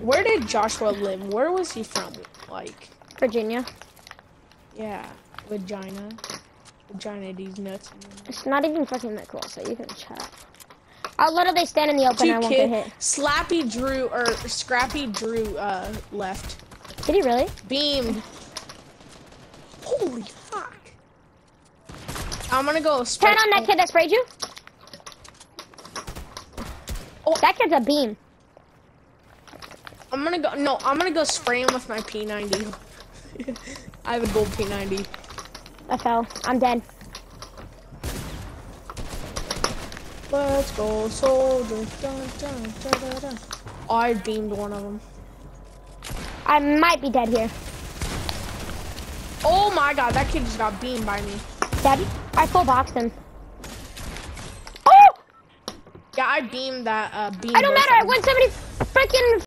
Where did Joshua live? Where was he from? Like, Virginia. yeah, vagina. Vagina, these nuts. It's not even fucking that cool, so you can chat. I'll literally stand in the open. I Two won't get hit. Slappy Drew or Scrappy Drew uh, left. Did he really? Beamed. Holy fuck! I'm gonna go. Turn on that kid that sprayed you. Oh. That kid's a beam. I'm gonna go. No, I'm gonna go spray him with my P90. I have a gold P90. I fell. I'm dead. Let's go, soldier. Dun, dun, dun, I beamed one of them. I might be dead here. Oh my god, that kid just got beamed by me. Dead? I full boxed him. Oh! Yeah, I beamed that uh beam. I don't matter. I won 70 freaking